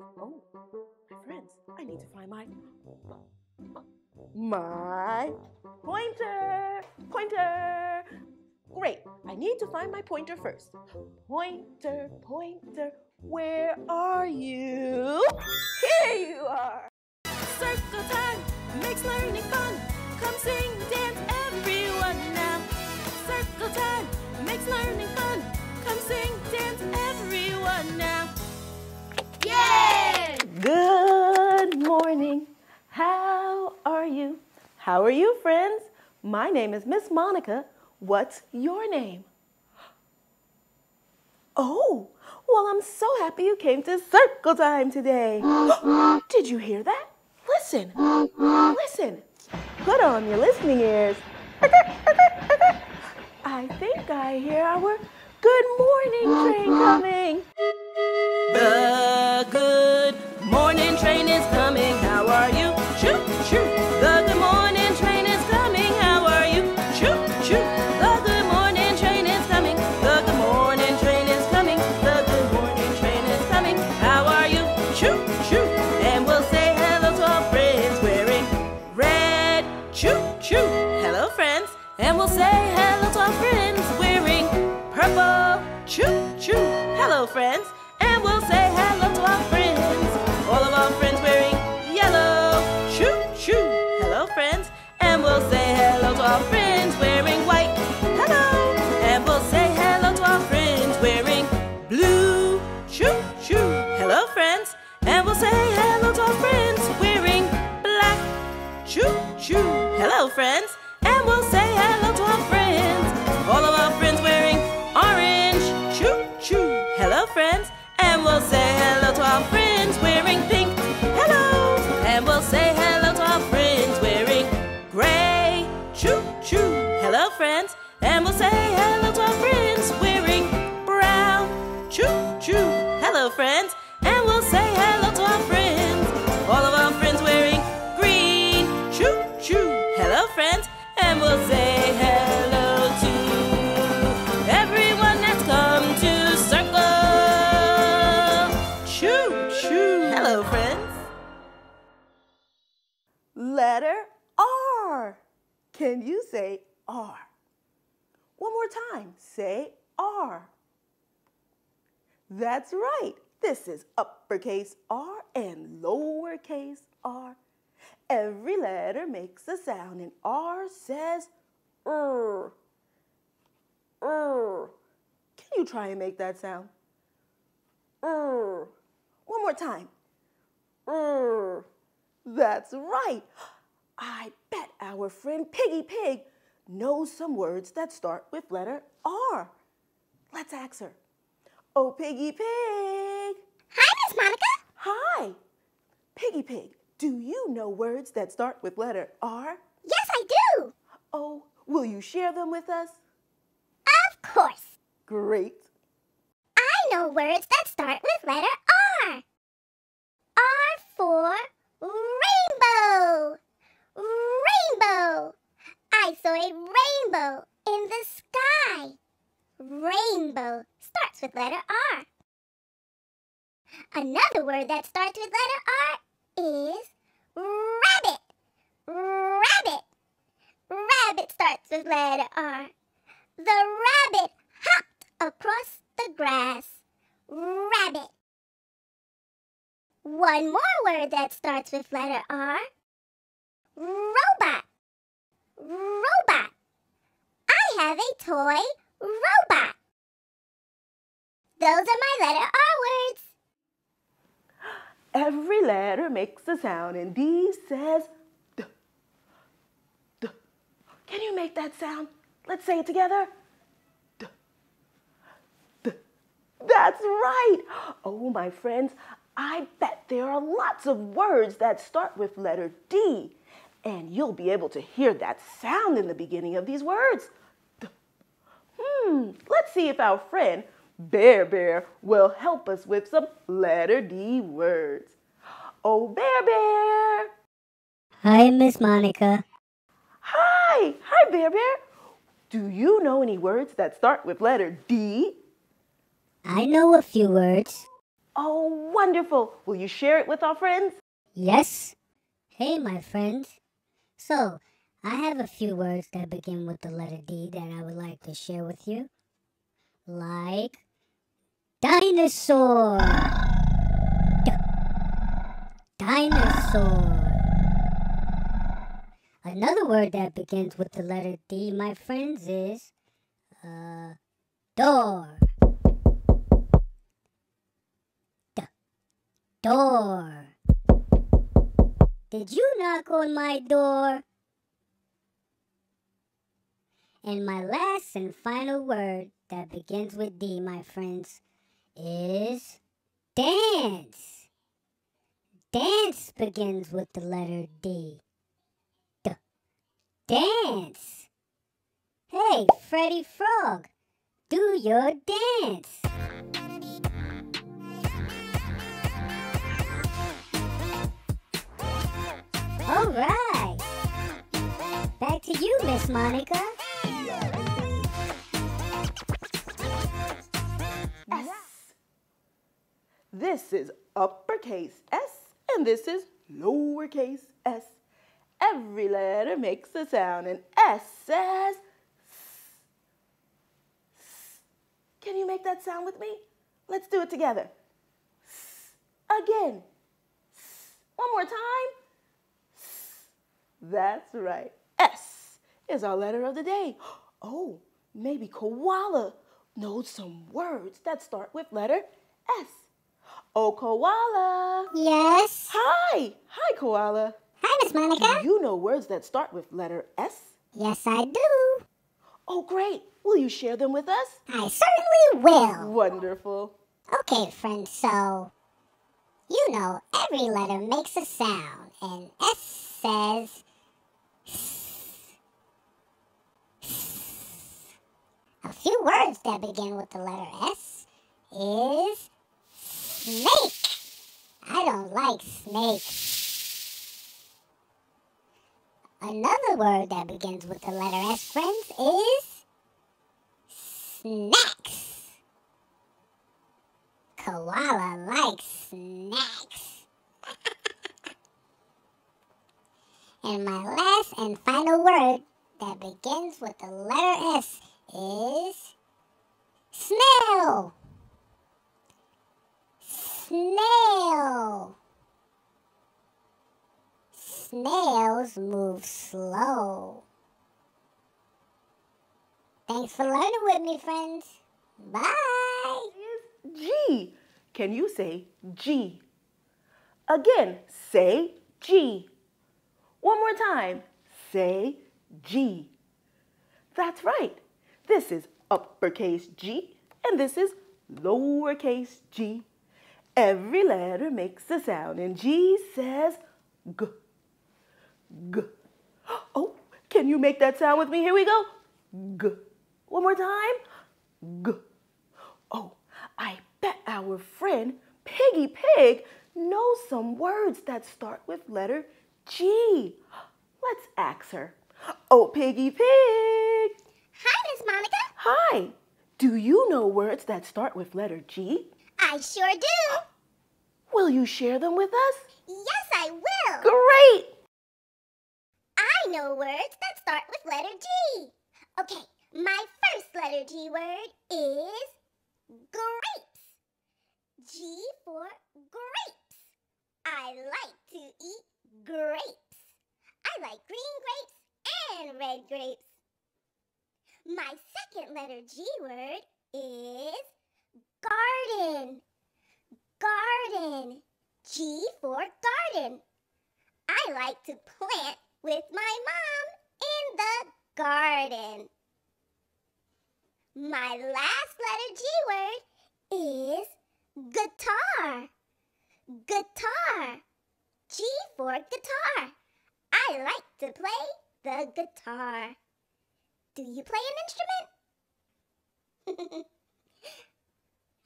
Oh, my friends, I need to find my my pointer. Pointer. Great. I need to find my pointer first. Pointer, pointer, where are you? Here you are. Circle time makes learning fun. Come sing, dance, everyone now. Circle time makes learning fun. Come sing, dance, everyone now. Yay! Good morning. How are you? How are you, friends? My name is Miss Monica. What's your name? Oh, well, I'm so happy you came to circle time today. Did you hear that? Listen, listen. Put on your listening ears. I think I hear our good morning train coming. The good morning train is coming. How are you? Choo choo. That's right. This is uppercase R and lowercase r. Every letter makes a sound, and R says. Er. Can you try and make that sound? Er. One more time. Er. That's right. I bet our friend Piggy Pig knows some words that start with letter R. Let's ask her. Oh, Piggy Pig. Hi, Miss Monica. Hi. Piggy Pig, do you know words that start with letter R? Yes, I do. Oh, will you share them with us? Of course. Great. I know words that start with letter R. R for rainbow. Rainbow. I saw a rainbow in the sky. Rainbow starts with letter R. Another word that starts with letter R is rabbit. Rabbit. Rabbit starts with letter R. The rabbit hopped across the grass. Rabbit. One more word that starts with letter R. Robot. Robot. I have a toy robot. Those are my letter R words. Every letter makes a sound, and D says D. D. Can you make that sound? Let's say it together. D. D. That's right. Oh, my friends, I bet there are lots of words that start with letter D, and you'll be able to hear that sound in the beginning of these words. D. Hmm, let's see if our friend Bear Bear will help us with some letter D words. Oh, Bear Bear! Hi, Miss Monica. Hi! Hi, Bear Bear! Do you know any words that start with letter D? I know a few words. Oh, wonderful. Will you share it with our friends? Yes. Hey, my friends. So, I have a few words that begin with the letter D that I would like to share with you. Like dinosaur. D- dinosaur. Another word that begins with the letter D, my friends, is uh, door. D- door. Did you knock on my door? And my last and final word that begins with D, my friends, is dance. Dance begins with the letter D. D. Dance. Hey, Freddy Frog, do your dance. All right. Back to you, Miss Monica. S. This is uppercase S and this is lowercase s. Every letter makes a sound and S says S. Can you make that sound with me? Let's do it together. S. Again. S. One more time. S. That's right. S is our letter of the day. Oh, maybe koala knows some words that start with letter S. Oh, koala. Yes. Hi. Hi, koala. Hi, Miss Monica. Do you know words that start with letter S? Yes, I do. Oh, great. Will you share them with us? I certainly will. Wonderful. Okay, friends, so you know every letter makes a sound, and S says a few words that begin with the letter S is snake. I don't like snakes. Another word that begins with the letter S, friends, is snacks. Koala likes snacks. and my last and final word that begins with the letter S is snail. Snail. Snails move slow. Thanks for learning with me, friends. Bye. G. Can you say G? Again, say G. One more time, say G. That's right. This is uppercase G and this is lowercase g. Every letter makes a sound and G says G. G. Oh, can you make that sound with me? Here we go. G. One more time. G. Oh, I bet our friend Piggy Pig knows some words that start with letter G. Let's ask her. Oh, Piggy Pig. Hi, Miss Monica. Hi. Do you know words that start with letter G? I sure do. Will you share them with us? Yes, I will. Great. I know words that start with letter G. Okay, my first letter G word is grapes. G for grapes. I like to eat grapes. I like green grapes and red grapes. My second letter G word is garden. Garden. G for garden. I like to plant with my mom in the garden. My last letter G word is guitar. Guitar. G for guitar. I like to play the guitar. Do you play an instrument?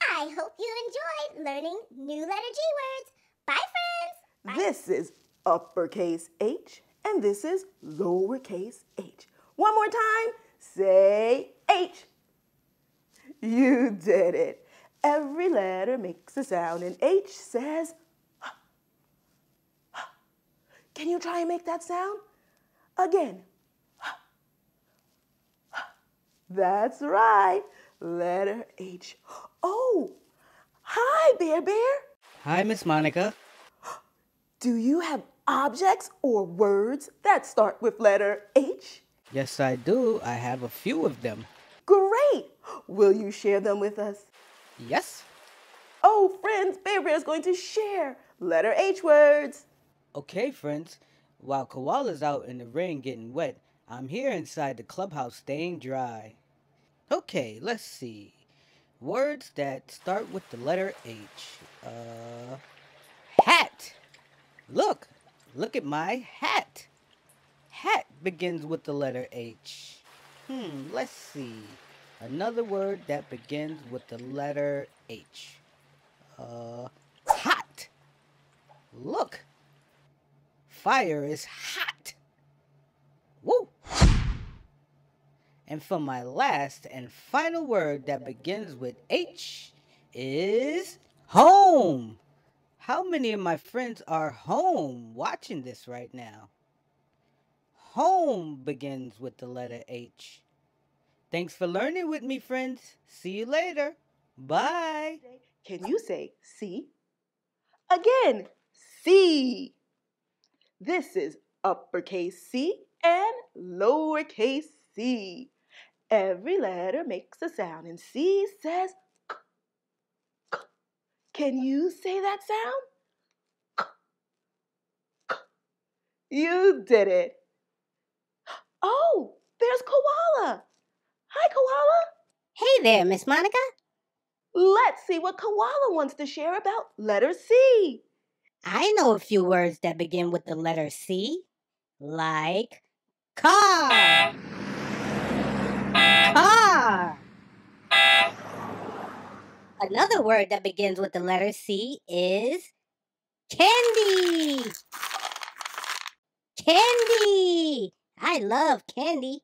I hope you enjoyed learning new letter G words. Bye, friends. Bye. This is uppercase H and this is lowercase h. One more time. Say H. You did it. Every letter makes a sound, and H says, Can you try and make that sound? Again. That's right. Letter H. Oh, hi, Bear Bear. Hi, Miss Monica. Do you have objects or words that start with letter H? Yes, I do. I have a few of them. Great. Will you share them with us? Yes? Oh, friends, Bear Bear is going to share letter H words. Okay, friends. While Koala's out in the rain getting wet, I'm here inside the clubhouse staying dry. Okay, let's see. Words that start with the letter H. Uh, hat. Look, look at my hat. Hat begins with the letter H. Hmm, let's see. Another word that begins with the letter H. Uh, hot. Look. Fire is hot. Woo! And for my last and final word that begins with H is home. How many of my friends are home watching this right now? Home begins with the letter H. Thanks for learning with me, friends. See you later. Bye. Can you say C? Again, C. This is uppercase C and lowercase c. Every letter makes a sound, and C says k, k. Can you say that sound? K, k. You did it. Oh, there's Koala. Hi, Koala. Hey there, Miss Monica. Let's see what Koala wants to share about letter C. I know a few words that begin with the letter C, like car. Car. Another word that begins with the letter C is candy. Candy. I love candy.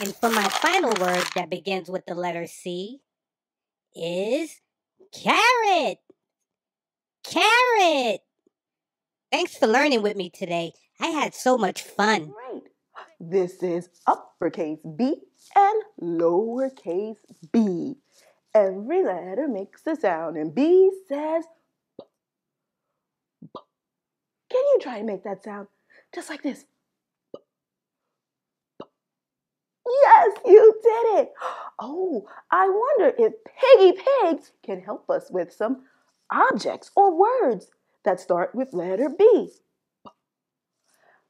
And for my final word that begins with the letter C is carrot. Carrot. Thanks for learning with me today. I had so much fun. Right. This is uppercase B and lowercase b. Every letter makes a sound, and B says b. b. Can you try and make that sound? Just like this. B. Yes, you did it. Oh, I wonder if Piggy Pig can help us with some objects or words that start with letter B.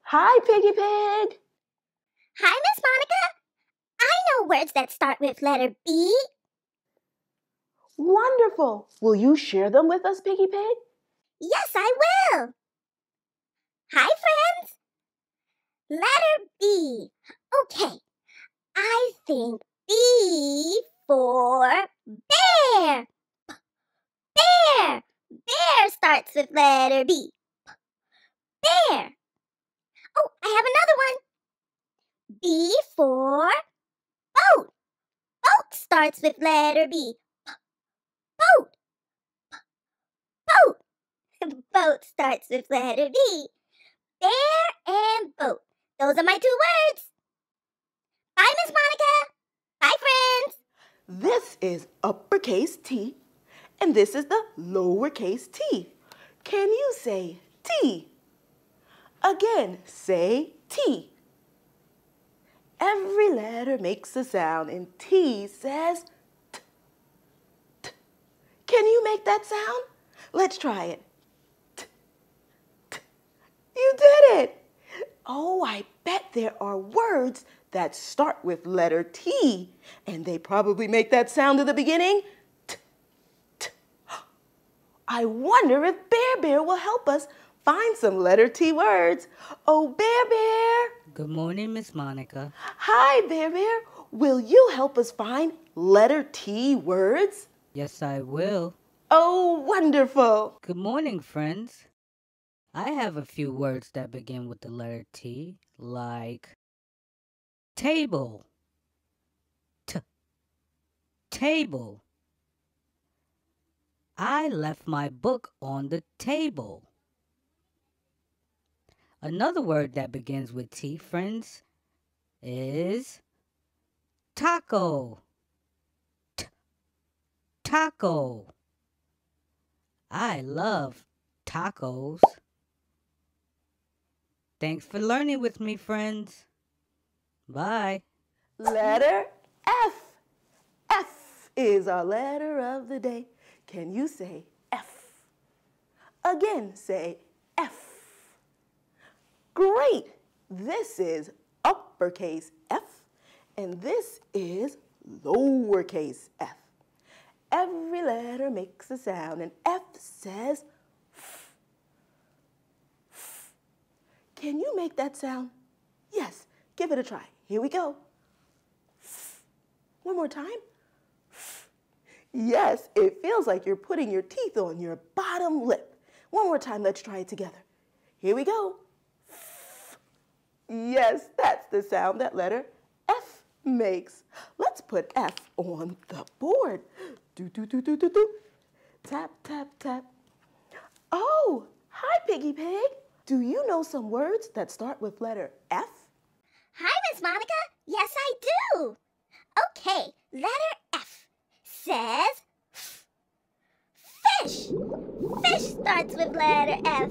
Hi, Piggy Pig. Hi, Miss Monica. I know words that start with letter B. Wonderful. Will you share them with us, Piggy Pig? Yes, I will. Hi, friends. Letter B. Okay. I think B for bear. Bear. Bear starts with letter B. Bear. Oh, I have another one. B for boat. Boat starts with letter B. Boat. Boat. Boat starts with letter B. Bear and boat. Those are my two words. Bye, Miss Monica. Bye, friends. This is uppercase T, and this is the lowercase t. Can you say T? Again, say T. Every letter makes a sound, and T says T. T. Can you make that sound? Let's try it. T. T. You did it! Oh, I bet there are words that start with letter T, and they probably make that sound at the beginning. T, t. I wonder if Bear Bear will help us find some letter T words. Oh, Bear Bear. Good morning, Miss Monica. Hi, Bear Bear. Will you help us find letter T words? Yes, I will. Oh, wonderful. Good morning, friends. I have a few words that begin with the letter T, like table, t, table, I left my book on the table. Another word that begins with T, friends, is taco. T- taco. I love tacos. Thanks for learning with me, friends. Bye. Letter F. F is our letter of the day. Can you say F? Again, say F. Great. This is uppercase F, and this is lowercase f. Every letter makes a sound, and F says F. F. Can you make that sound? Yes, give it a try. Here we go. F. One more time. F. Yes, it feels like you're putting your teeth on your bottom lip. One more time, let's try it together. Here we go. Yes, that's the sound that letter F makes. Let's put F on the board. Do, do, do, do, do, do. Tap, tap, tap. Oh, hi, Piggy Pig. Do you know some words that start with letter F? Hi, Miss Monica. Yes, I do. Okay, letter F says f- fish. Fish starts with letter F.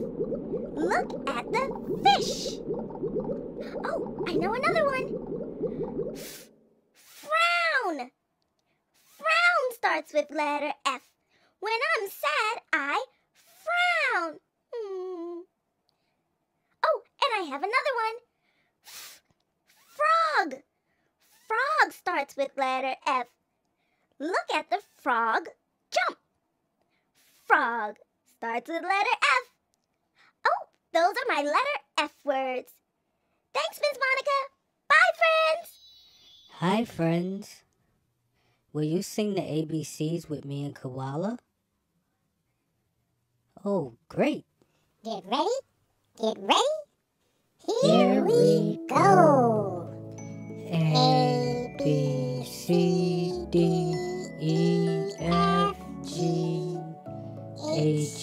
Look at the fish. Oh, I know another one. F- frown. Frown starts with letter F. When I'm sad, I frown. Hmm. Oh, and I have another one. Frog. Frog starts with letter F. Look at the frog jump. Frog starts with letter F. Oh, those are my letter F words. Thanks, Miss Monica. Bye, friends. Hi, friends. Will you sing the ABCs with me and Koala? Oh, great. Get ready. Get ready. Here we go. A, B, C, D, E, F, G, H,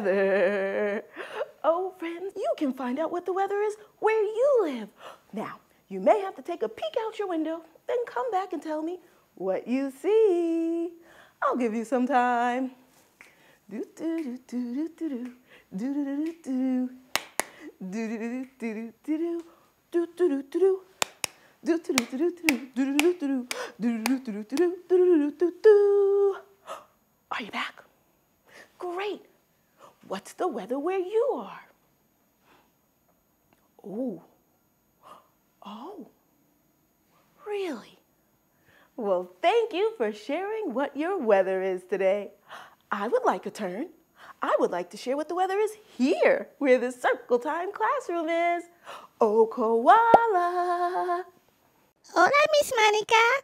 weather? Oh, friends, you can find out what the weather is where you live. Now, you may have to take a peek out your window, then come back and tell me what you see. I'll give you some time. Do do do do do do do do do do do do do do do Are you back? Great. What's the weather where you are? Oh. Oh. Really? Well, thank you for sharing what your weather is today. I would like a turn. I would like to share what the weather is here, where the Circle Time classroom is. Oh, koala. Hola, Miss Monica.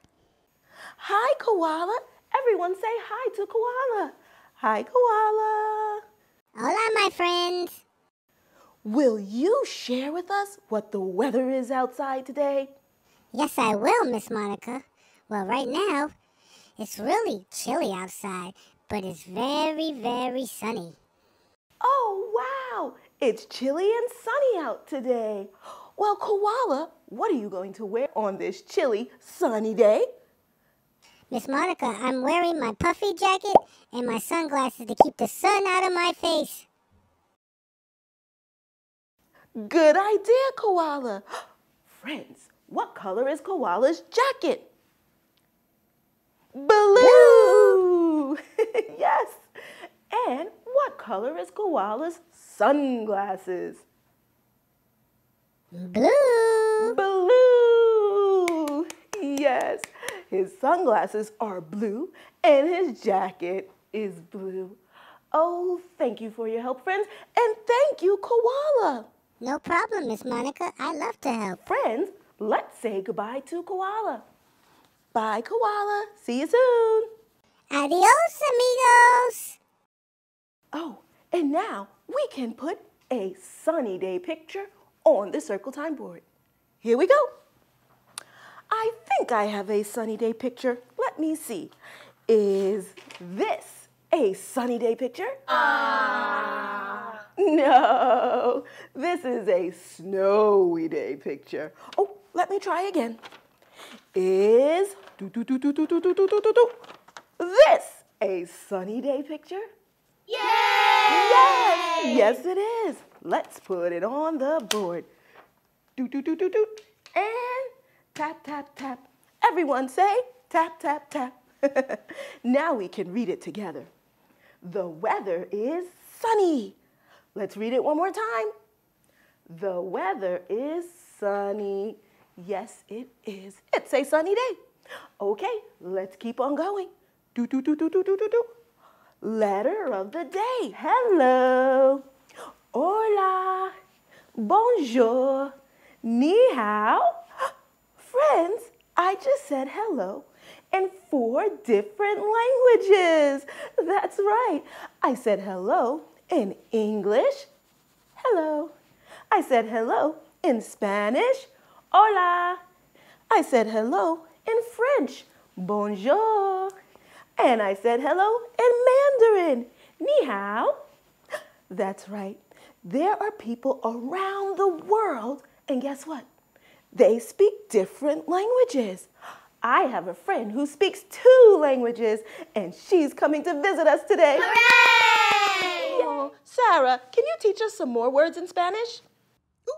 Hi, koala. Everyone say hi to koala. Hi, koala. Hola, my friends. Will you share with us what the weather is outside today? Yes, I will, Miss Monica. Well, right now, it's really chilly outside, but it's very, very sunny. Oh, wow! It's chilly and sunny out today. Well, Koala, what are you going to wear on this chilly, sunny day? Miss Monica, I'm wearing my puffy jacket and my sunglasses to keep the sun out of my face. Good idea, Koala. Friends, what color is Koala's jacket? Blue! yes. And what color is Koala's sunglasses? Blue. Blue! His sunglasses are blue and his jacket is blue. Oh, thank you for your help, friends, and thank you, Koala. No problem, Miss Monica. I love to help. Friends, let's say goodbye to Koala. Bye, Koala. See you soon. Adios, amigos. Oh, and now we can put a sunny day picture on the Circle Time board. Here we go. I think I have a sunny day picture. Let me see. Is this a sunny day picture? Ah. No, this is a snowy day picture. Oh, let me try again. Is do, do, do, do, do, do, do, do, do, do, this a sunny day picture? Yes, yes it is. Let's put it on the board. Do, do, do, do, do. And tap, tap, tap. Everyone say tap, tap, tap. now we can read it together. The weather is sunny. Let's read it one more time. The weather is sunny. Yes, it is. It's a sunny day. Okay, let's keep on going. Do, do, do, do, do, do, do, do. Letter of the day. Hello. Hola. Bonjour. Ni hao. Friends, I just said hello in four different languages. That's right. I said hello in English. Hello. I said hello in Spanish. Hola. I said hello in French. Bonjour. And I said hello in Mandarin. Ni hao. That's right. There are people around the world, and guess what? They speak different languages. I have a friend who speaks two languages, and she's coming to visit us today. Hooray! Oh, Sarah, can you teach us some more words in Spanish? Ay,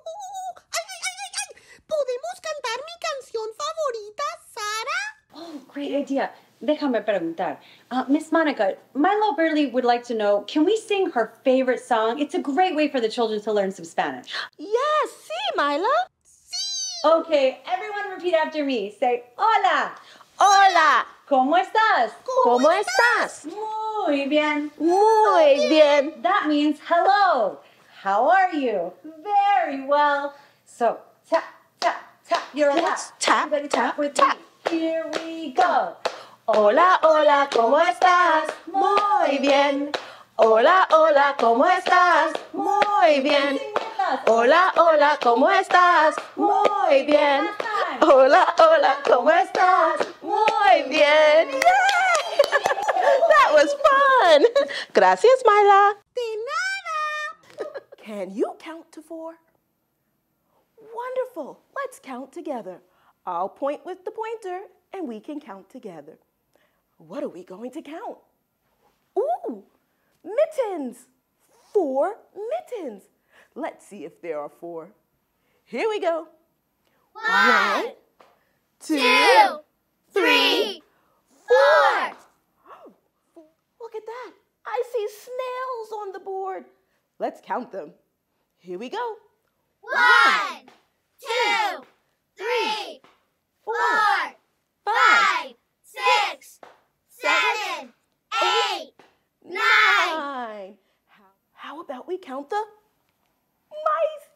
ay, ay, ay, ay. ¿Podemos cantar mi canción favorita, Sara? Oh, great idea. Déjame preguntar. Uh, Miss Monica, Milo Burley would like to know can we sing her favorite song? It's a great way for the children to learn some Spanish. Yes, sí, Mila. Okay, everyone repeat after me. Say, Hola, Hola, ¿cómo estás? ¿cómo estás? Muy bien. Muy bien. That means hello. How are you? Very well. So, tap, tap, tap your Let's lap. tap, Everybody tap, with tap. me. Here we go. Hola, hola, ¿cómo estás? Muy bien. Hola, hola, ¿cómo estás? Muy bien. Us. Hola, hola, ¿cómo estás? Muy bien. Hola, hola, ¿cómo estás? Muy bien. That was fun. Gracias, Myla. De nada. Can you count to four? Wonderful. Let's count together. I'll point with the pointer and we can count together. What are we going to count? Ooh, mittens. Four mittens. Let's see if there are four. Here we go. One, two, three, four. Look at that. I see snails on the board. Let's count them. Here we go. One, two, three, Four, four, five, six, seven, eight, nine. nine. count the mice.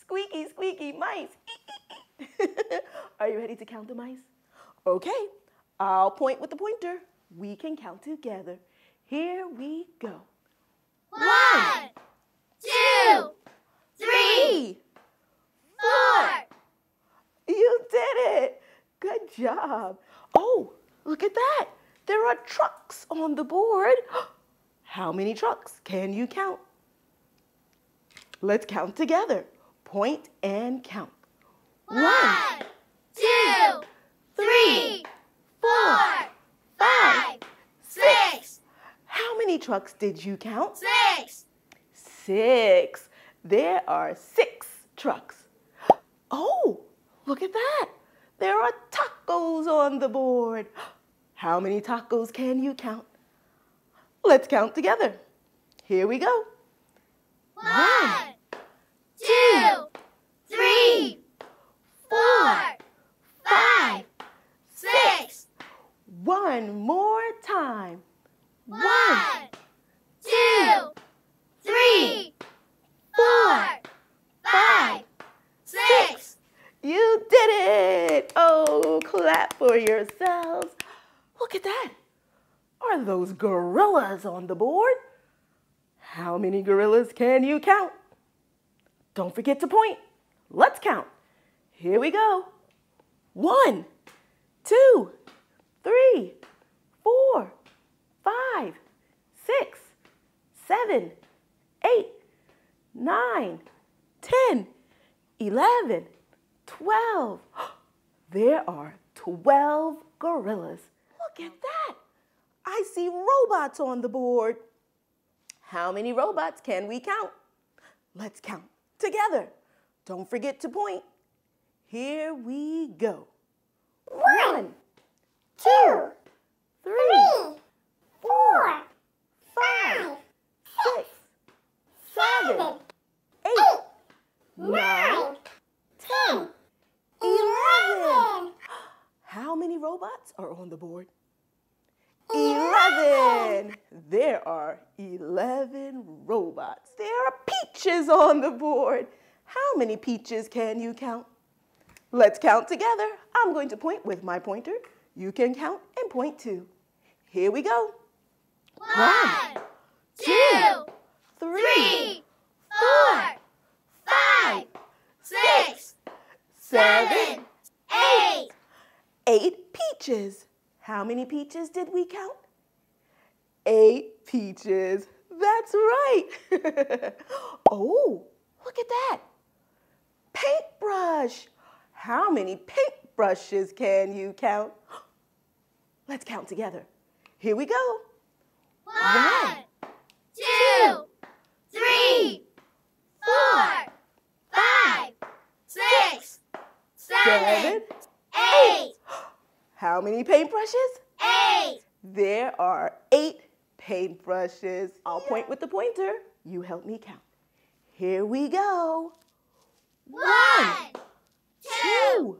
Squeaky, squeaky mice. Are you ready to count the mice? Okay, I'll point with the pointer. We can count together. Here we go. One, two, three, four. You did it! Good job. Oh, look at that. There are trucks on the board. How many trucks can you count? Let's count together. Point and count. One, three, four, five, six, How many trucks did you count? six. Six. There are six trucks. Oh, look at that. There are tacos on the board. How many tacos can you count? Let's count together. Here we go. One, two, three, four, five, six. One more time. One, two, three, four, five, six. You did it! Oh, clap for yourselves. Look at that. Are those gorillas on the board? How many gorillas can you count? Don't forget to point. Let's count. Here we go. One, two, three, four, five, six, seven, eight, nine, ten, eleven, twelve. There are 12 gorillas. Look at that. I see robots on the board. How many robots can we count? Let's count together. Don't forget to point. Here we go. One, two, three, four, five, six, seven, eight, nine, ten, eleven. How many robots are on the board? Eleven. There are eleven robots. There are peaches on the board. How many peaches can you count? Let's count together. I'm going to point with my pointer. You can count and point too. Here we go. One, two, Three, three, four, five, six, seven, eight. eight peaches. How many peaches did we count? Eight peaches. That's right. oh, look at that. Paintbrush. How many paintbrushes can you count? Let's count together. Here we go. One, two, three, four, five, six, seven, eight, How many paintbrushes? eight. There are eight paintbrushes. I'll point with the pointer. You help me count. Here we go. One, two,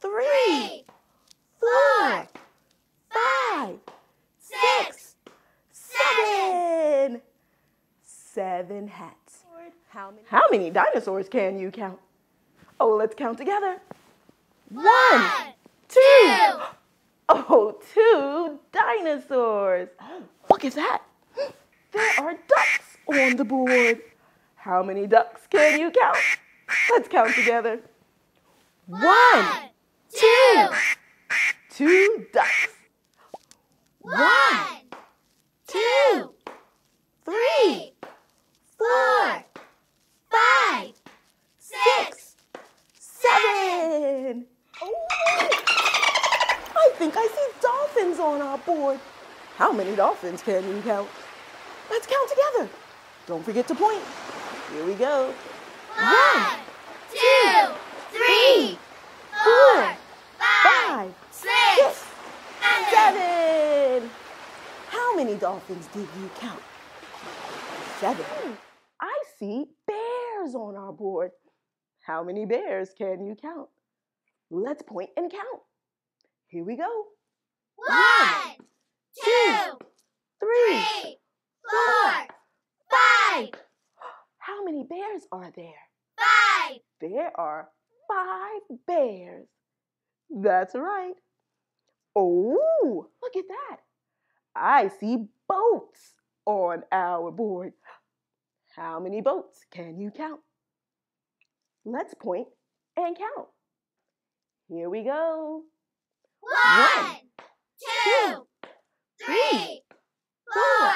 three, four, five, six, seven. Seven hats. How many, How many dinosaurs can you count? Oh, let's count together. One, two. Oh, two dinosaurs. Look at that. There are ducks on the board. How many ducks can you count? Let's count together. One, two, two ducks. One, two, three, four, five, six, seven. Oh, I think I see dolphins on our board. How many dolphins can you count? Let's count together. Don't forget to point. Here we go. one, two, three, four, five, seven. How many dolphins did you count? Seven. Hmm. I see bears on our board. How many bears can you count? Let's point and count. Here we go. One, two, three, four, Five. How many bears are there? Five. There are five bears. That's right. Oh, look at that. I see boats on our board. How many boats can you count? Let's point and count. Here we go. One, two, three, four,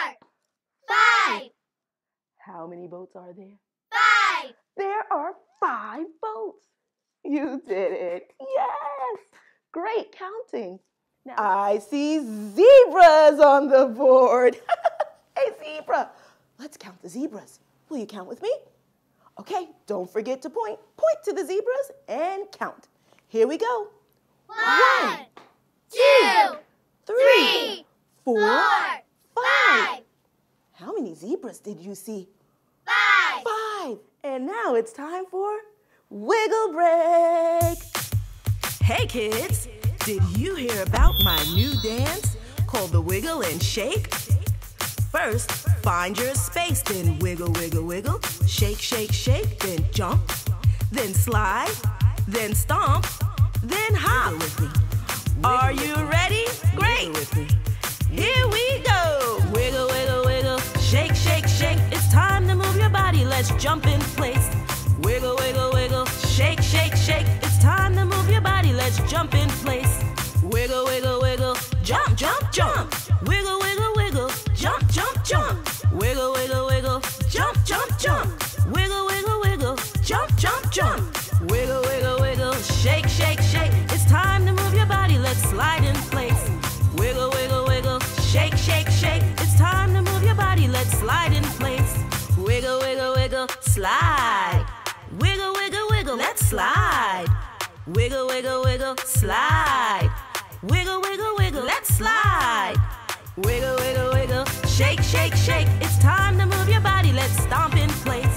five, How many boats are there? five. There are five boats. You did it. Yes. Great counting. Now I see zebras on the board. hey, zebra. Let's count the zebras. Will you count with me? Okay, don't forget to point. Point to the zebras and count. Here we go. One, two, three, four, five, How many zebras did you see? five. Five. And now it's time for wiggle break. Hey kids, did you hear about my new dance called the Wiggle and Shake? First, find your space, then wiggle, wiggle, wiggle. Shake, shake, shake, then jump. Then slide, then stomp, then hop. with me. Are you ready? Great. Here we go. Wiggle, wiggle, wiggle. Shake, shake, shake. It's time to move your body. Let's jump in place. Wiggle, wiggle, wiggle. Shake, shake, shake. It's time to move your body. Let's jump in place. Wiggle, wiggle, wiggle. Jump, jump, jump. Wiggle, wiggle, wiggle. Jump, jump, jump. Wiggle, wiggle, wiggle. Jump, jump, jump. Wiggle, wiggle, wiggle. Jump, jump, jump. Wiggle, wiggle, wiggle. Shake, shake, shake. It's time to move your body. Let's slide in place. Wiggle, wiggle, wiggle. Shake, shake, shake. It's time to move your body. Let's slide in place. Wiggle, wiggle, wiggle. Slide. Wiggle, wiggle, wiggle. Let's slide. Wiggle, wiggle, wiggle. Slide. Wiggle, wiggle, wiggle. Let's slide. Wiggle, wiggle, wiggle. Shake, shake, shake. It's time to move your body. Let's stomp in place.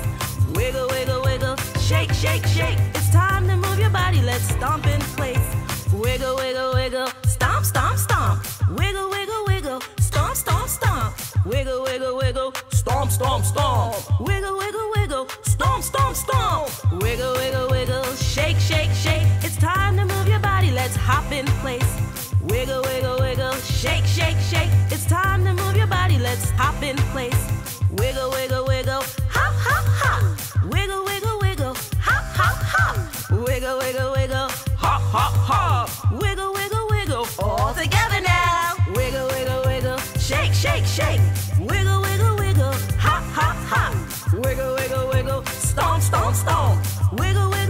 Wiggle, wiggle, wiggle. Shake, shake, shake. It's time to move your body. Let's stomp in place. Wiggle, wiggle, wiggle. Stomp, stomp, stomp. Wiggle, wiggle, wiggle. Stomp, stomp, stomp. Wiggle, wiggle, wiggle. Stomp, stomp, stomp. Wiggle, wiggle, wiggle. Stomp, stomp, stomp. Wiggle, wiggle, wiggle. Shake, shake, shake. It's time to move your body. Let's hop in place. Wiggle, wiggle, wiggle. Shake, shake, shake. It's time to move your body. Let's hop in place. Wiggle, wiggle, wiggle. Hop, hop, hop. Wiggle, wiggle, wiggle. Hop, hop, hop. Wiggle, wiggle, wiggle. Hop, hop, hop. Wiggle, wiggle, wiggle. All together now. Wiggle, wiggle, wiggle. Shake, shake, shake. Wiggle, wiggle, wiggle. Hop, hop, hop. Wiggle, wiggle, wiggle. Stomp, stomp, stomp. Wiggle, wiggle.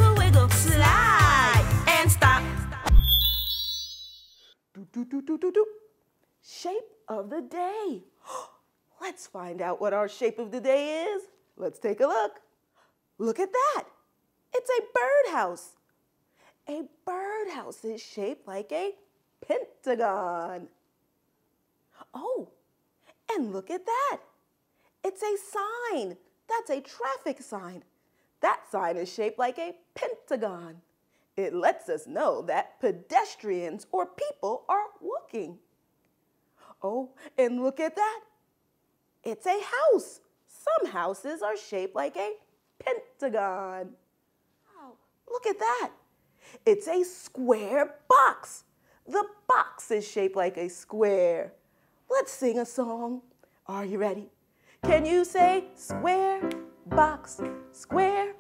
Do, do, do, do, do. Shape of the day. Let's find out what our shape of the day is. Let's take a look. Look at that. It's a birdhouse. A birdhouse is shaped like a pentagon. Oh, and look at that. It's a sign. That's a traffic sign. That sign is shaped like a pentagon. It lets us know that pedestrians or people are walking. Oh, and look at that. It's a house. Some houses are shaped like a pentagon. Wow, look at that. It's a square box. The box is shaped like a square. Let's sing a song. Are you ready? Can you say square box, square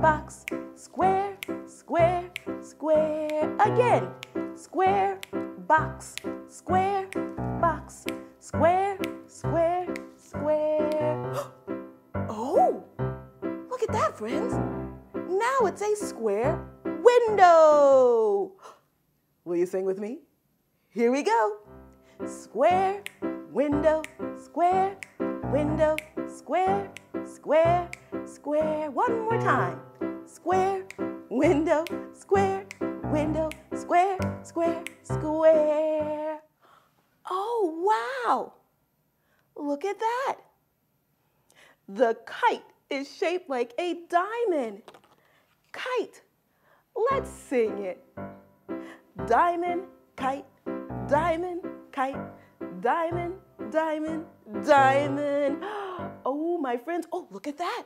box, square, square, square? Again, square box, square box, square, square, square. Oh, look at that, friends. Now it's a square window. Will you sing with me? Here we go. Square, window, square, window, square, square, square. One more time. Square, window, square, window, square, square, square. Oh, wow. Look at that. The kite is shaped like a diamond. Kite. Let's sing it. Diamond, kite, diamond, kite, diamond, diamond, diamond. Oh, my friends, oh, look at that.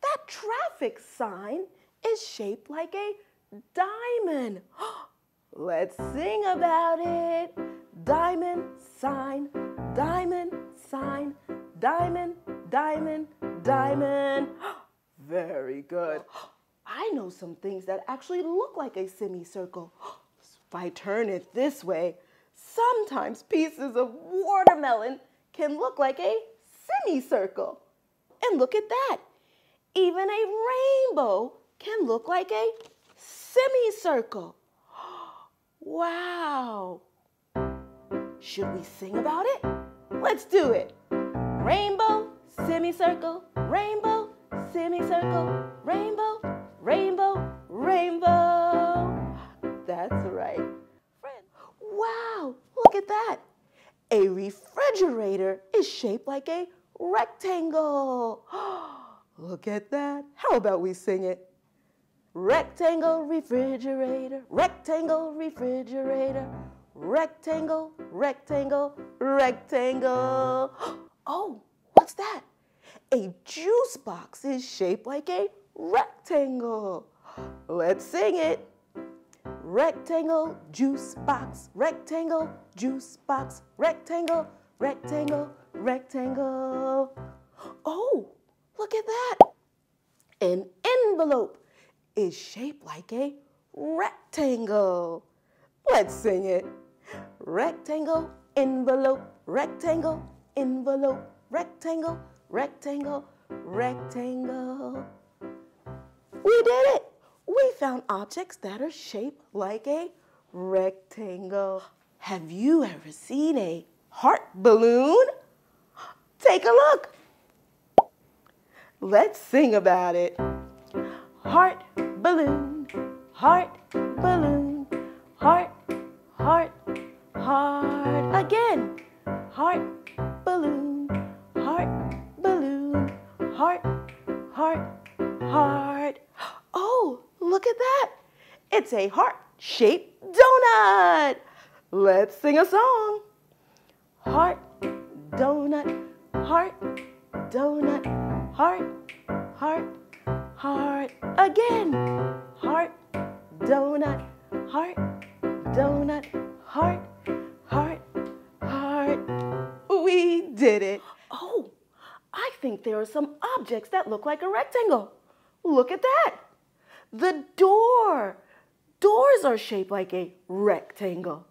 That traffic sign is shaped like a diamond. Let's sing about it. Diamond sign, diamond sign, diamond, diamond, diamond. Very good. I know some things that actually look like a semicircle. If I turn it this way, sometimes pieces of watermelon can look like a semicircle. And look at that. Even a rainbow can look like a semicircle. Wow. Should we sing about it? Let's do it. Rainbow, semicircle, rainbow, semicircle, rainbow, rainbow, rainbow. That's right. Wow, look at that. A refrigerator is shaped like a rectangle. Look at that. How about we sing it? Rectangle refrigerator, rectangle refrigerator, rectangle, rectangle, rectangle. Oh, what's that? A juice box is shaped like a rectangle. Let's sing it. Rectangle, juice box, rectangle, juice box, rectangle, rectangle, rectangle. Oh, look at that. An envelope is shaped like a rectangle. Let's sing it. Rectangle, envelope, rectangle, envelope, rectangle, rectangle, rectangle. We did it. We found objects that are shaped like a rectangle. Have you ever seen a heart balloon? Take a look. Let's sing about it. Heart balloon, heart balloon, heart, heart, heart. Again. Heart balloon, heart balloon, heart, heart, heart. Oh, look at that. It's a heart-shaped donut. Let's sing a song. Heart, donut, heart, donut, heart, heart, heart. Again. Heart, donut, heart, donut, heart, heart, heart. We did it. Oh, I think there are some objects that look like a rectangle. Look at that. The door. Doors are shaped like a rectangle.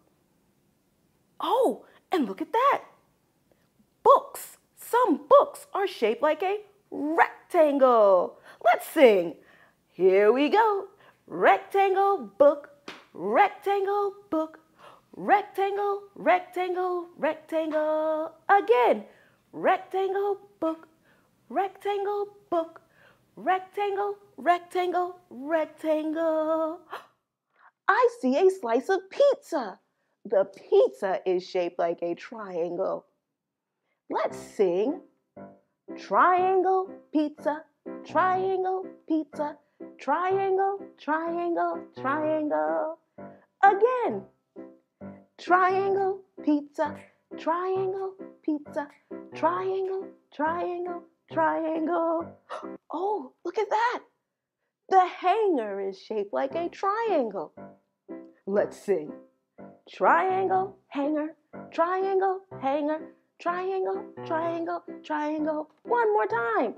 Oh, and look at that. Books. Some books are shaped like a rectangle. Let's sing. Here we go. Rectangle book, rectangle book, rectangle, rectangle, rectangle. Again. Rectangle book, rectangle book, rectangle, rectangle, rectangle. I see a slice of pizza. The pizza is shaped like a triangle. Let's sing. Triangle pizza, triangle pizza, triangle, triangle, triangle. Again. Triangle pizza, triangle pizza, triangle, triangle, triangle. Oh, look at that. The hanger is shaped like a triangle. Let's sing. Triangle, hanger, triangle, hanger, triangle, triangle, triangle. One more time.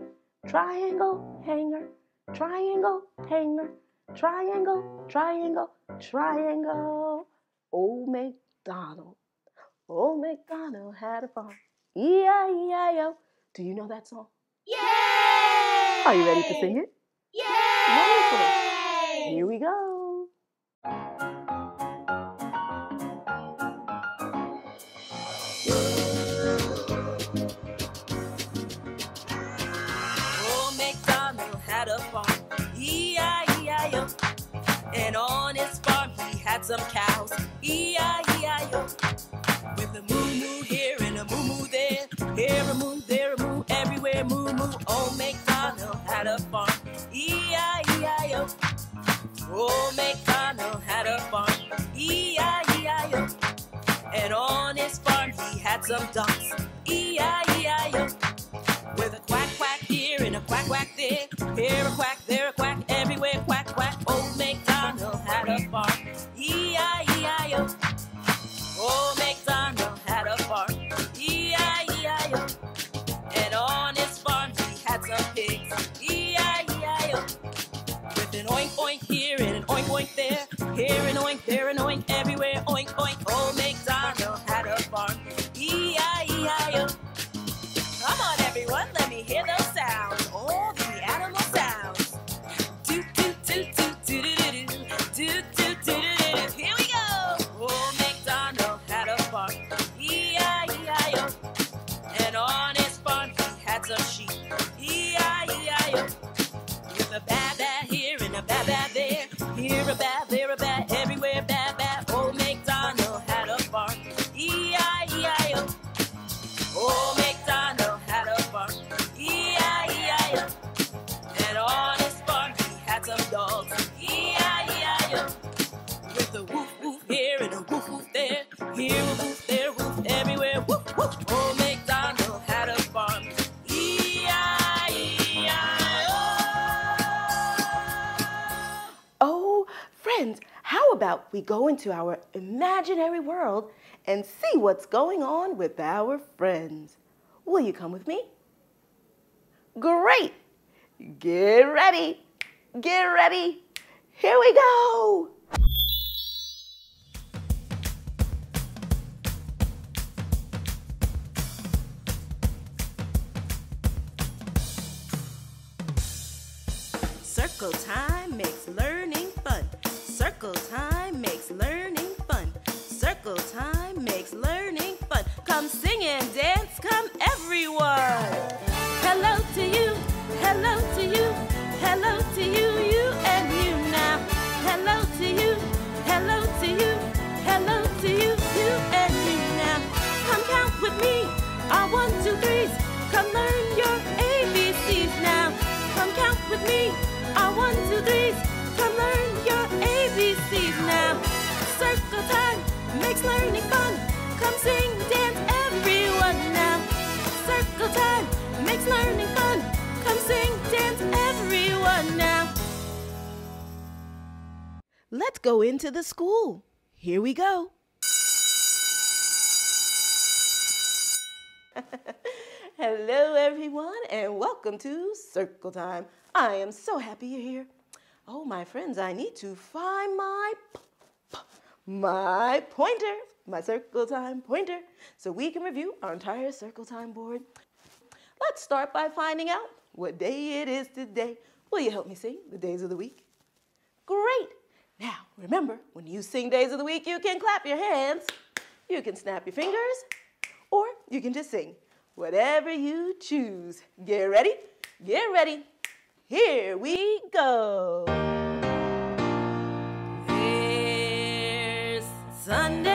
Triangle, hanger, triangle, hanger, triangle, triangle, triangle. Old MacDonald, old MacDonald had a farm. E-I-E-I-O. Do you know that song? Yay! Are you ready to sing it? Yay! Wonderful. Here we go. Some cows, E-I-E-I-O. With a moo moo here and a moo moo there, here a moo, there a moo, everywhere moo moo. Old MacDonald had a farm, E-I-E-I-O. Old MacDonald had a farm, E-I-E-I-O. And on his farm he had some ducks, E-I-E-I-O. With a quack quack here and a quack, quack there Here a quack, everywhere Here an oink, there into our imaginary world and see what's going on with our friends? Will you come with me? Great! Get ready! Get ready! Here we go! Circle time makes learning fun. Circle time Come sing and dance, come everyone. Hello to you, hello to you, hello to you, you and you now. Hello to you, hello to you, hello to you, you and you now. Come count with me, our one, two, threes. Come learn your ABCs now. Come count with me, our one, two, threes. Come learn your ABCs now. Circle time makes learning fun. Come sing, dance, makes learning fun. Come sing, dance, everyone now. Let's go into the school. Here we go. Hello, everyone, and welcome to Circle Time. I am so happy you're here. Oh, my friends, I need to find my my pointer, my Circle Time pointer, so we can review our entire Circle Time board. Let's start by finding out what day it is today. Will you help me sing the days of the week? Great. Now, remember, when you sing days of the week, you can clap your hands, you can snap your fingers, or you can just sing. Whatever you choose. Get ready? Get ready. Here we go. There's Sunday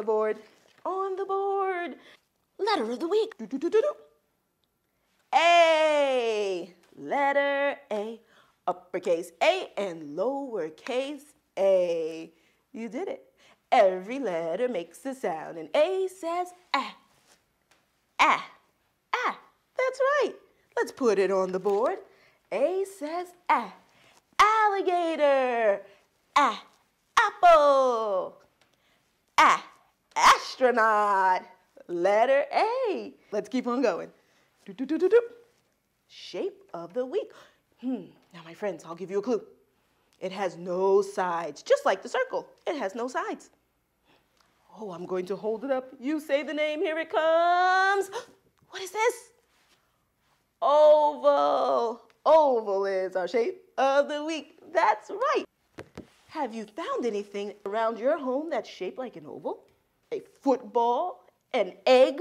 the board. On the board. Letter of the week. Do-do-do-do-do. A. Letter A. Uppercase A and lowercase A. You did it. Every letter makes a sound, and A says ah. Ah. Ah. That's right. Let's put it on the board. A says ah. Alligator. Ah. Apple. Ah. Astronaut. Letter A. Let's keep on going. Do, do, do, do, do. Shape of the week. Hmm. Now, my friends, I'll give you a clue. It has no sides, just like the circle. It has no sides. Oh, I'm going to hold it up. You say the name. Here it comes. What is this? Oval. Oval is our shape of the week. That's right. Have you found anything around your home that's shaped like an oval? A football? An egg?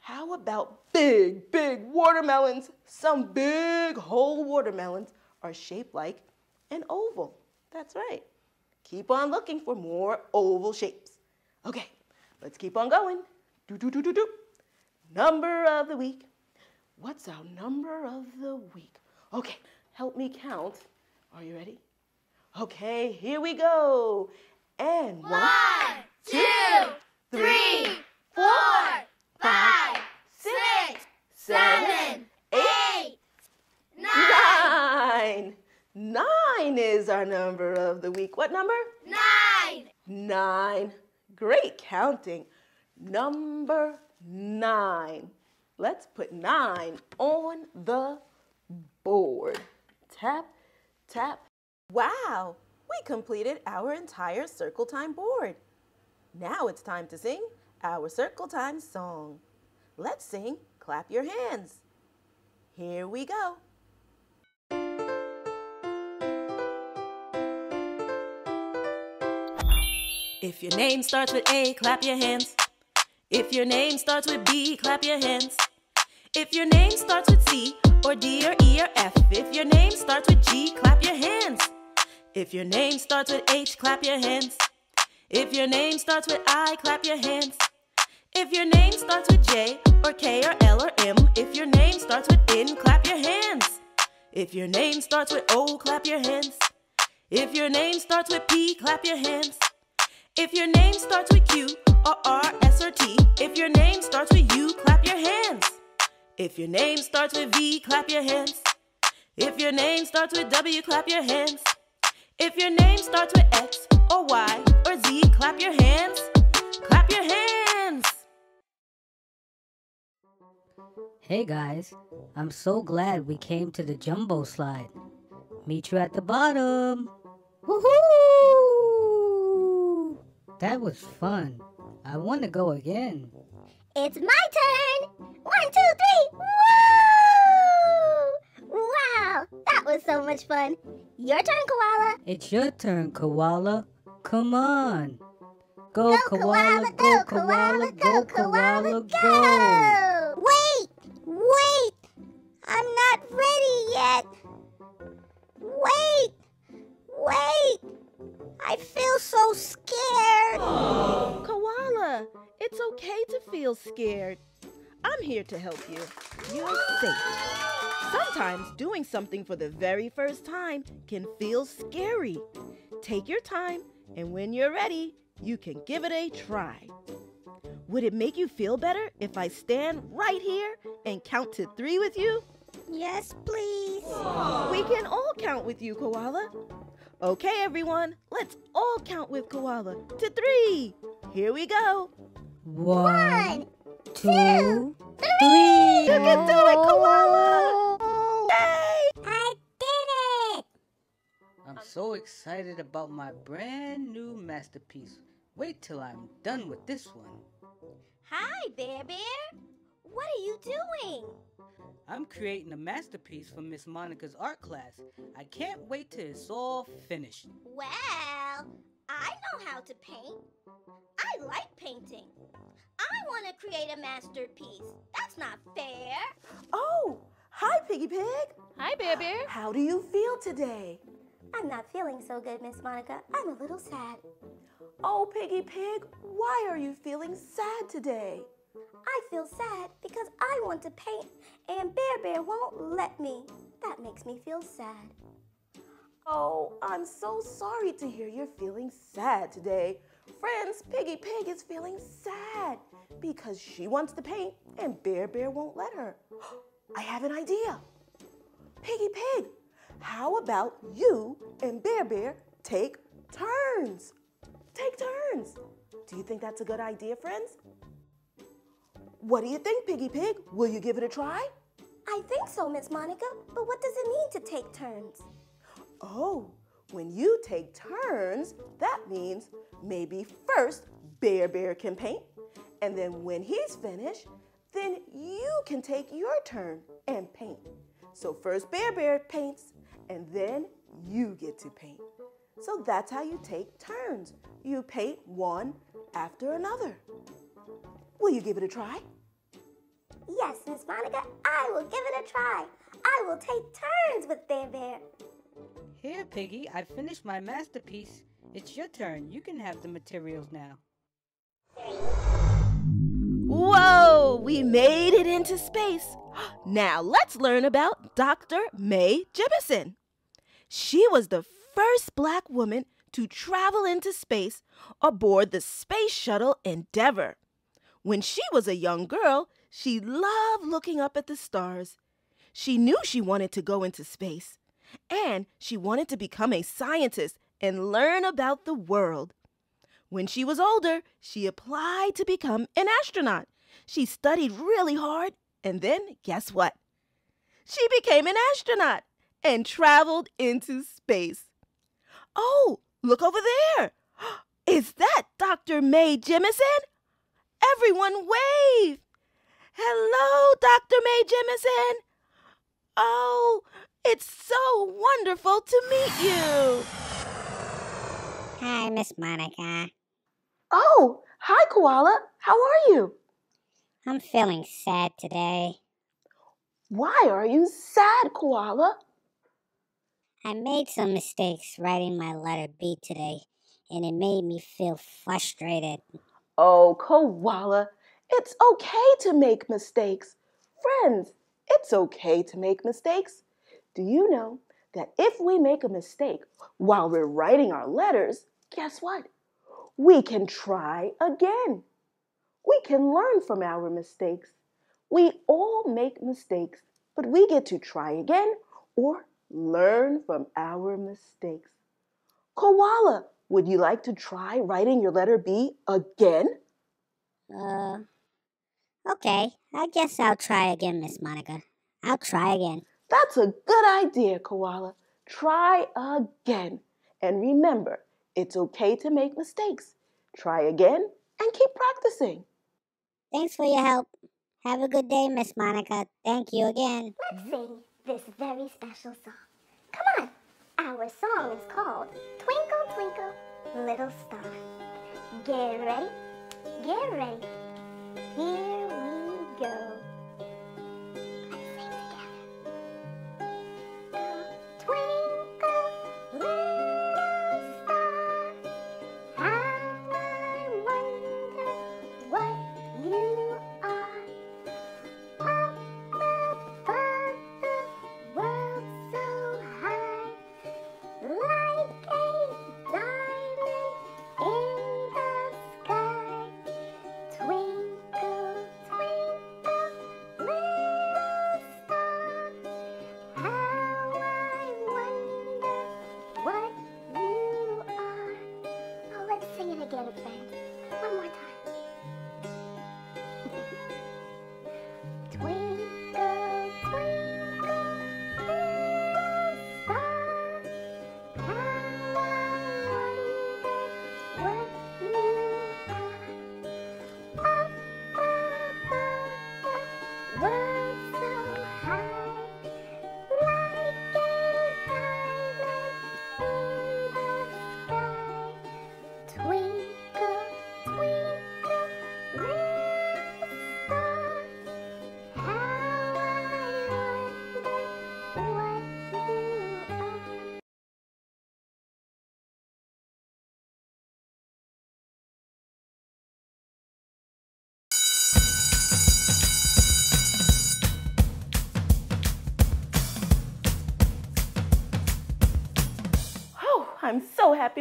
How about big, big watermelons? Some big whole watermelons are shaped like an oval. That's right. Keep on looking for more oval shapes. Okay, let's keep on going. Do, do, do, do, do. Number of the week. What's our number of the week? Okay, help me count. Are you ready? Okay, here we go. And one, two, three, four, five, six, seven, eight, nine. Nine is our number of the week. What number? Nine. Nine. Great counting. Number nine. Let's put nine on the board. Tap, tap. Wow, we completed our entire circle time board. Now it's time to sing our circle time song. Let's sing Clap Your Hands. Here we go. If your name starts with A, clap your hands. If your name starts with B, clap your hands. If your name starts with C, or D, or E, or F. If your name starts with G, clap your hands. If your name starts with H, clap your hands. If your name starts with I, clap your hands. If your name starts with J, or K, or L, or M. If your name starts with N, clap your hands. If your name starts with O, clap your hands. If your name starts with P, clap your hands. If your name starts with Q or R, S, or T, if your name starts with U, clap your hands. If your name starts with V, clap your hands. If your name starts with W, clap your hands. If your name starts with X or Y or Z, clap your hands. Clap your hands. Hey guys, I'm so glad we came to the jumbo slide. Meet you at the bottom. Woohoo! That was fun. I want to go again. It's my turn. One, two, three. Woo! Wow, that was so much fun. Your turn, Koala. It's your turn, koala. Come on. Go, Go, koala, go, koala, go, koala, go. Wait, wait. I'm not ready yet. Wait, wait. I feel so scared. Koala, it's okay to feel scared. I'm here to help you. You're safe. Sometimes doing something for the very first time can feel scary. Take your time, and when you're ready, you can give it a try. Would it make you feel better if I stand right here and count to three with you? Yes, please. We can all count with you, Koala. Okay, everyone, let's all count with Koala to three. Here we go. One, two, two, three. You can do it, Koala! Yay! I did it. I'm so excited about my brand new masterpiece. Wait till I'm done with this one. Hi, Bear Bear. What are you doing? I'm creating a masterpiece for Miss Monica's art class. I can't wait till it's all finished. Well, I know how to paint. I like painting. I want to create a masterpiece. That's not fair. Oh, hi, Piggy Pig. Hi, Bear Bear. How do you feel today? I'm not feeling so good, Miss Monica. I'm a little sad. Oh, Piggy Pig, why are you feeling sad today? I feel sad because I want to paint and Bear Bear won't let me. That makes me feel sad. Oh, I'm so sorry to hear you're feeling sad today. Friends, Piggy Pig is feeling sad because she wants to paint and Bear Bear won't let her. I have an idea. Piggy Pig, how about you and Bear Bear take turns? Take turns. Do you think that's a good idea, friends? What do you think, Piggy Pig? Will you give it a try? I think so, Miss Monica, but what does it mean to take turns? Oh, when you take turns, that means maybe first Bear Bear can paint, and then when he's finished, then you can take your turn and paint. So first Bear Bear paints, and then you get to paint. So that's how you take turns. You paint one after another. Will you give it a try? Yes, Miss Monica, I will give it a try. I will take turns with Bear Bear. Here, Piggy, I finished my masterpiece. It's your turn. You can have the materials now. Whoa, we made it into space. Now let's learn about Dr. Mae Jemison. She was the first black woman to travel into space aboard the Space Shuttle Endeavour. When she was a young girl, she loved looking up at the stars. She knew she wanted to go into space, and she wanted to become a scientist and learn about the world. When she was older, she applied to become an astronaut. She studied really hard, and then guess what? She became an astronaut and traveled into space. Oh, look over there. Is that Dr. Mae Jemison? Everyone wave. Hello, Dr. Mae Jemison. Oh, it's so wonderful to meet you. Hi, Miss Monica. Oh, hi, Koala. How are you? I'm feeling sad today. Why are you sad, Koala? I made some mistakes writing my letter B today, and it made me feel frustrated. Oh, Koala, it's okay to make mistakes. Friends, it's okay to make mistakes. Do you know that if we make a mistake while we're writing our letters, guess what? We can try again. We can learn from our mistakes. We all make mistakes, but we get to try again or learn from our mistakes. Koala, would you like to try writing your letter B again? Uh, okay. I guess I'll try again, Miss Monica. I'll try again. That's a good idea, Koala. Try again. And remember, it's okay to make mistakes. Try again and keep practicing. Thanks for your help. Have a good day, Miss Monica. Thank you again. Let's sing this very special song. Come on. Our song is called Twinkle, Twinkle, Little Star. Get ready. Get ready. Here we go.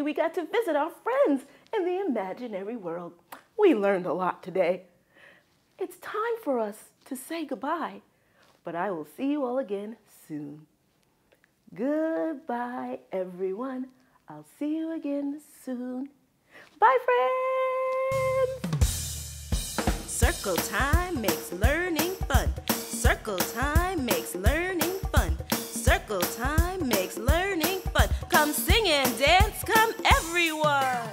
We got to visit our friends in the imaginary world. We learned a lot today. It's time for us to say goodbye, but I will see you all again soon. Goodbye, everyone. I'll see you again soon. Bye, friends! Circle time makes learning fun. Circle time makes learning fun. Circle time. Come sing and dance, come everyone.